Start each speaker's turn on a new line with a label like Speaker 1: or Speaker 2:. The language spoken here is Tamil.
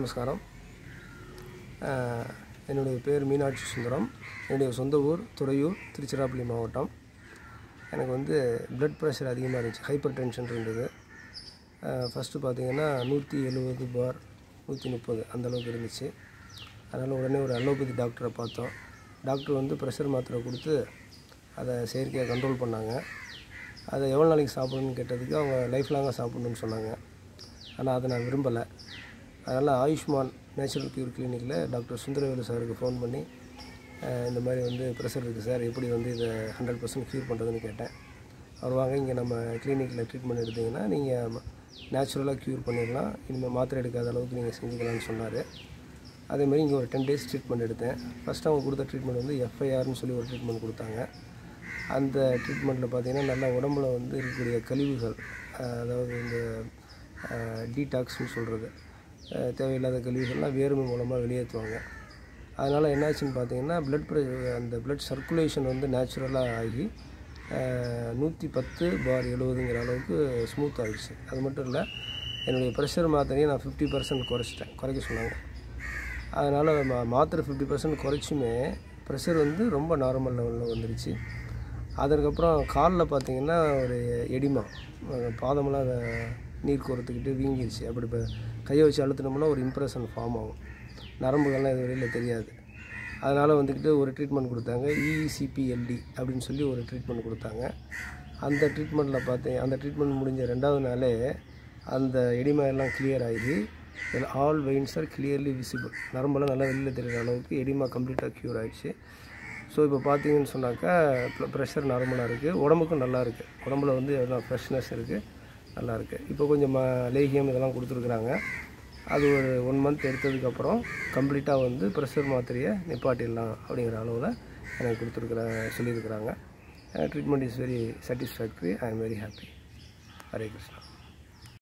Speaker 1: நமஸ்காரம். என்னுடைய பேர் மீனாட்சி சுந்தரம். என்னுடைய சொந்த ஊர் துறையூர் திருச்சிராப்பள்ளி மாவட்டம். எனக்கு வந்து ப்ளட் ப்ரெஷர் அதிகமாக இருந்துச்சு ஹைப்பர் டென்ஷன் இருந்தது. ஃபஸ்ட்டு பார்த்தீங்கன்னா நூற்றி எழுபது பார் நூற்றி முப்பது அந்தளவுக்கு இருந்துச்சு. அதனால் உடனே ஒரு அலோபதி டாக்டரை பார்த்தோம். டாக்டர் வந்து ப்ரெஷர் மாத்திரை கொடுத்து அதை செயற்கையாக கண்ட்ரோல் பண்ணாங்க. அதை எவ்வளோ நாளைக்கு சாப்பிடணும்னு கேட்டதுக்கு அவங்க லைஃப் லாங்காக சாப்பிட்ணுன்னு சொன்னாங்க. ஆனால் அதை நான் விரும்பலை. அதனால் ஆயுஷ்மான் நேச்சுரல் கியூர் கிளினிக்கில் டாக்டர் சுந்தரவேலு சாருக்கு ஃபோன் பண்ணி இந்த மாதிரி வந்து ப்ரெஷர் இருக்குது சார் எப்படி வந்து இதை ஹண்ட்ரட் பர்சன்ட் க்யூர் பண்ணுறதுன்னு கேட்டேன். அவர் வாங்க இங்கே நம்ம கிளினிக்கில் ட்ரீட்மெண்ட் எடுத்தீங்கன்னா நீங்கள் நேச்சுரலாக க்யூர் பண்ணிடலாம். இனிமேல் மாத்திரை எடுக்காத அளவுக்கு நீங்கள் செஞ்சுக்கலாம்னு சொன்னார். அதேமாதிரி இங்கே ஒரு டென் டேஸ் ட்ரீட்மெண்ட் எடுத்தேன். ஃபஸ்ட் அவங்க கொடுத்த ட்ரீட்மெண்ட் வந்து எஃப்ஐஆர்னு சொல்லி ஒரு ட்ரீட்மெண்ட் கொடுத்தாங்க. அந்த ட்ரீட்மெண்ட்டில் பார்த்தீங்கன்னா நல்லா உடம்புல வந்து இருக்கக்கூடிய கழிவுகள் அதாவது இந்த டீடாக்ஸ்னு சொல்கிறது தேவையில்லாத கழிவுகள்லாம் வேர்வை மூலமாக வெளியேற்றுவாங்க. அதனால் என்னாச்சுன்னு பார்த்தீங்கன்னா பிளட் ப்ரெஷர் அந்த பிளட் சர்க்குலேஷன் வந்து நேச்சுரலாக ஆகி நூற்றி பத்து பார் எழுபதுங்கிற அளவுக்கு ஸ்மூத் ஆகிடுச்சு அது மட்டும் இல்லை என்னுடைய ப்ரெஷர் மாத்திரையை நான் ஃபிஃப்டி பர்சன்ட் குறைச்சிட்டேன். குறைக்க சொன்னாங்க. அதனால் மா மாத்திரை ஃபிஃப்டி பர்சன்ட் குறைச்சுமே ப்ரெஷர் வந்து ரொம்ப நார்மல் லெவலில் வந்துருச்சு. அதற்கப்புறம் காலில் பார்த்தீங்கன்னா ஒரு எடிமா பாதமெல்லாம் நீர் கோர்த்துக்கிட்டு வீங்கிருச்சு. அப்படி இப்போ கையை வச்சு அழுத்தினோம்னா ஒரு இம்ப்ரெஷன் ஃபார்ம் ஆகும். நரம்புகள்லாம் இது வெளியில் தெரியாது. அதனால் வந்துக்கிட்டு ஒரு ட்ரீட்மெண்ட் கொடுத்தாங்க. இசிபிஎல்டி அப்படின்னு சொல்லி ஒரு ட்ரீட்மெண்ட் கொடுத்தாங்க. அந்த ட்ரீட்மெண்ட்டில் பார்த்தேன். அந்த ட்ரீட்மெண்ட் முடிஞ்ச ரெண்டாவது நாளே அந்த எடிமாயெல்லாம் கிளியர் ஆகிடுது all veins are clearly visible நரம்பெல்லாம் நல்லா வெளியில் தெரிகிற அளவுக்கு எடிமா கம்ப்ளீட்டாக க்யூர் ஆகிடுச்சு ஸோ இப்போ பார்த்தீங்கன்னு சொன்னாக்கா ப்ரெஷர் நார்மலாக இருக்குது உடம்புக்கும் நல்லா இருக்குது உடம்புல வந்து எல்லாம் ஃப்ரெஷ்னஸ் இருக்குது நல்லாயிருக்கு. இப்போ கொஞ்சம் ம லேகியம் இதெல்லாம் கொடுத்துருக்குறாங்க. அது ஒரு ஒன் மந்த் எடுத்ததுக்கப்புறம் கம்ப்ளீட்டாக வந்து ப்ரெஷர் மாத்திரையை நிப்பாட்டிடலாம் அப்படிங்கிற அளவில் எனக்கு கொடுத்துருக்குற சொல்லியிருக்கிறாங்க. Treatment is very satisfactory I am very happy Hare Krishna